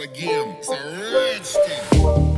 again. It's a rich thing.